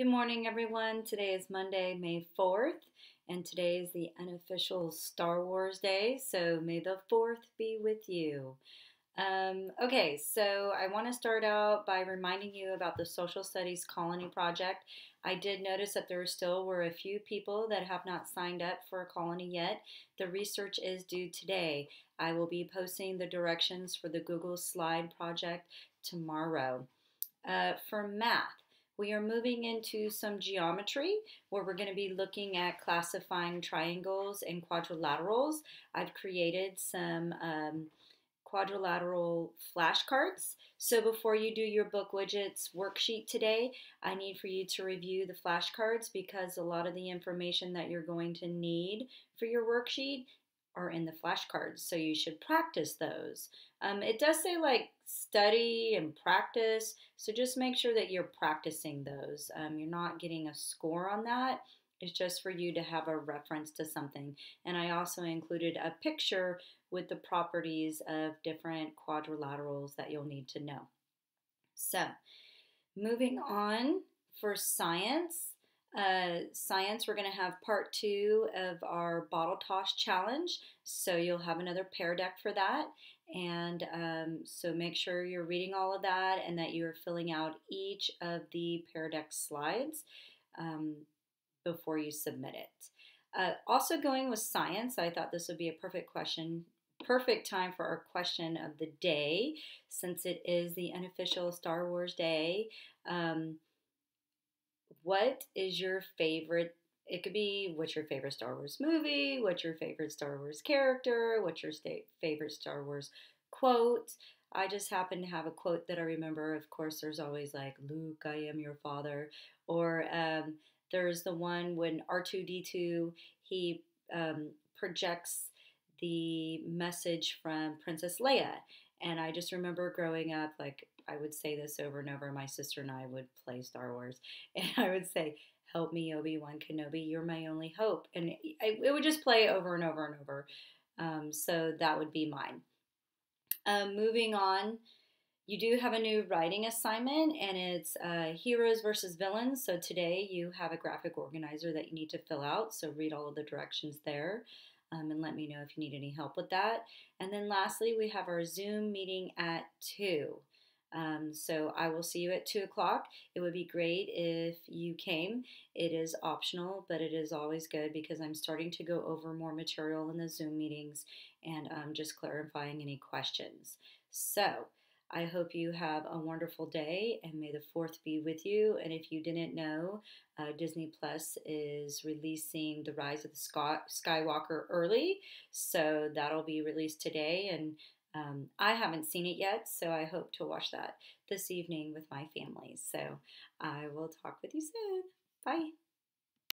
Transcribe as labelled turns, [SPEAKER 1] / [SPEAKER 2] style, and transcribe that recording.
[SPEAKER 1] Good morning, everyone. Today is Monday, May 4th, and today is the unofficial Star Wars Day, so may the 4th be with you. Um, okay, so I want to start out by reminding you about the Social Studies Colony Project. I did notice that there still were a few people that have not signed up for a colony yet. The research is due today. I will be posting the directions for the Google Slide project tomorrow. Uh, for math, we are moving into some geometry where we're going to be looking at classifying triangles and quadrilaterals. I've created some um, quadrilateral flashcards. So before you do your book widgets worksheet today, I need for you to review the flashcards because a lot of the information that you're going to need for your worksheet are in the flashcards. So you should practice those. Um, it does say like study and practice. So just make sure that you're practicing those. Um, you're not getting a score on that. It's just for you to have a reference to something. And I also included a picture with the properties of different quadrilaterals that you'll need to know. So, moving on for science. Uh, science, we're going to have part two of our bottle toss challenge. So you'll have another Pear Deck for that. And um, so make sure you're reading all of that and that you're filling out each of the Pear Deck slides um, before you submit it. Uh, also going with science, I thought this would be a perfect question, perfect time for our question of the day, since it is the unofficial Star Wars day. Um, what is your favorite it could be what's your favorite Star Wars movie, what's your favorite Star Wars character, what's your favorite Star Wars quote. I just happen to have a quote that I remember. Of course, there's always like, Luke, I am your father. Or um, there's the one when R2D2, he um, projects the message from Princess Leia. And I just remember growing up, like, I would say this over and over. My sister and I would play Star Wars. And I would say, Help me, Obi Wan Kenobi, you're my only hope. And it, it would just play over and over and over. Um, so that would be mine. Um, moving on, you do have a new writing assignment, and it's uh, heroes versus villains. So today you have a graphic organizer that you need to fill out. So read all of the directions there. Um, and let me know if you need any help with that. And then lastly, we have our Zoom meeting at 2. Um, so I will see you at 2 o'clock. It would be great if you came. It is optional, but it is always good because I'm starting to go over more material in the Zoom meetings and um, just clarifying any questions. So I hope you have a wonderful day and may the 4th be with you. And if you didn't know, uh, Disney Plus is releasing The Rise of the Skywalker early. So that'll be released today. And um, I haven't seen it yet, so I hope to watch that this evening with my family. So I will talk with you soon. Bye.